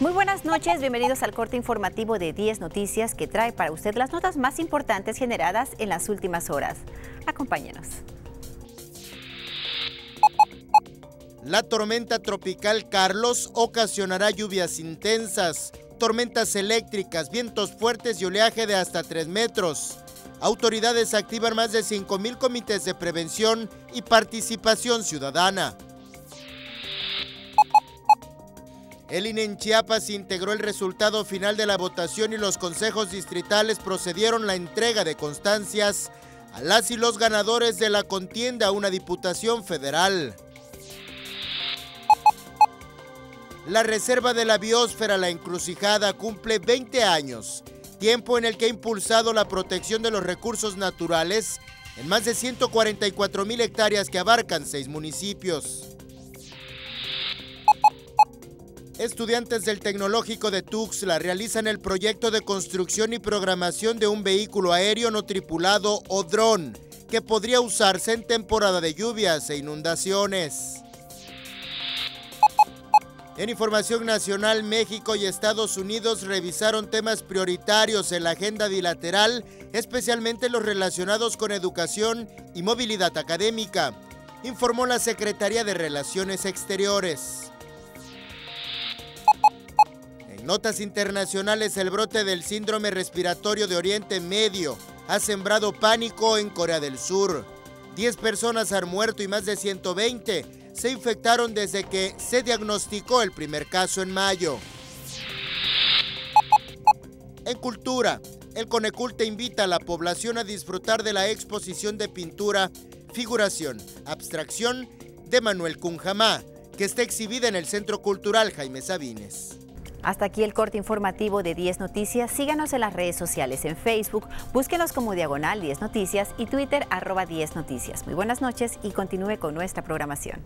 Muy buenas noches, bienvenidos al corte informativo de 10 Noticias que trae para usted las notas más importantes generadas en las últimas horas. Acompáñenos. La tormenta tropical Carlos ocasionará lluvias intensas, tormentas eléctricas, vientos fuertes y oleaje de hasta 3 metros. Autoridades activan más de 5.000 comités de prevención y participación ciudadana. El INE en Chiapas integró el resultado final de la votación y los consejos distritales procedieron la entrega de constancias a las y los ganadores de la contienda a una diputación federal. La Reserva de la Biosfera La Encrucijada cumple 20 años, tiempo en el que ha impulsado la protección de los recursos naturales en más de 144 mil hectáreas que abarcan seis municipios. Estudiantes del Tecnológico de Tuxtla realizan el proyecto de construcción y programación de un vehículo aéreo no tripulado o dron que podría usarse en temporada de lluvias e inundaciones. En información nacional, México y Estados Unidos revisaron temas prioritarios en la agenda bilateral, especialmente los relacionados con educación y movilidad académica, informó la Secretaría de Relaciones Exteriores. Notas internacionales, el brote del síndrome respiratorio de Oriente Medio ha sembrado pánico en Corea del Sur. 10 personas han muerto y más de 120 se infectaron desde que se diagnosticó el primer caso en mayo. En cultura, el Conecul te invita a la población a disfrutar de la exposición de pintura, figuración, abstracción de Manuel Cunjamá, que está exhibida en el Centro Cultural Jaime Sabines. Hasta aquí el corte informativo de 10 Noticias. Síganos en las redes sociales, en Facebook, búsquenos como Diagonal 10 Noticias y Twitter arroba 10 Noticias. Muy buenas noches y continúe con nuestra programación.